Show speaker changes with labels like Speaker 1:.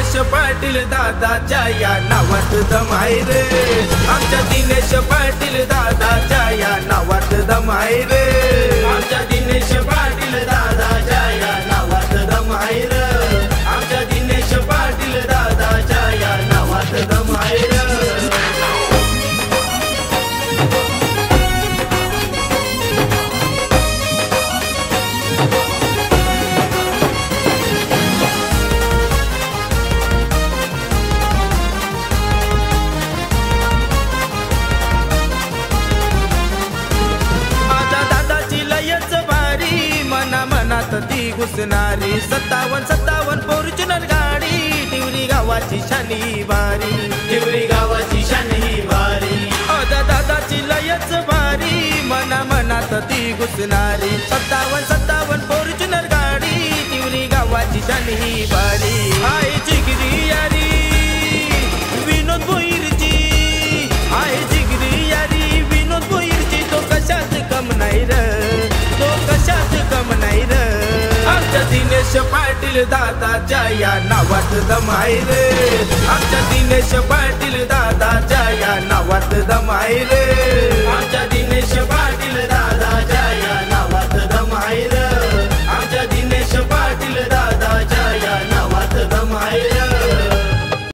Speaker 1: दिनेश पाटील दादाच्या या नावात दमाय रे. आमच्या दिनेश पाटील दादाच्या ती घुसणारी सत्तावन्न सत्तावन्न फॉर्च्युनर गाडी. टिवरी गावाची शानी भारी टिवरी गावाची शानी भारी माझ्या दादाची लयच भारी मना मनात ती घुसणारी सत्तावन्न सत्तावन्न फॉर्च्युनर गाडी. टिवरी गावाची शानी भारी दिनेश पाटील दादाच्या या नावात दमायले आमच्या दिनेश पाटील दादाच्या या नावात दमायले